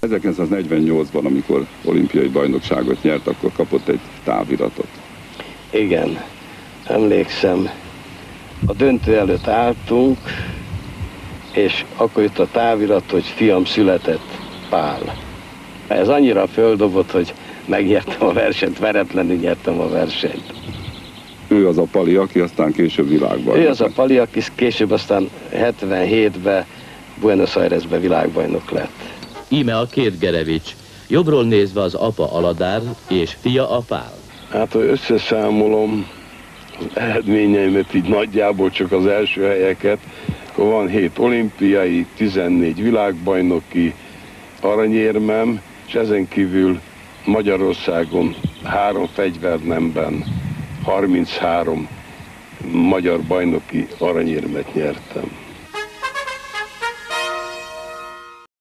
1948-ban, amikor olimpiai bajnokságot nyert, akkor kapott egy táviratot. Igen, emlékszem, a döntő előtt álltunk, és akkor jött a távirat, hogy fiam született Pál. Ez annyira földobott, hogy megnyertem a versenyt, veretlenül nyertem a versenyt. Ő az a Pali, aki aztán később világban. Ő az a Pali, aki később aztán 77-ben Buenos Airesben világbajnok lett. Íme a két Gerevics. Jobbról nézve az apa Aladár és fia a Pál. Hát, ha összeszámolom az eredményeimet, így nagyjából csak az első helyeket, akkor van 7 olimpiai, 14 világbajnoki aranyérmem, és ezen kívül Magyarországon három fegyvernemben 33 magyar bajnoki aranyérmet nyertem.